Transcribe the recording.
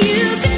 You can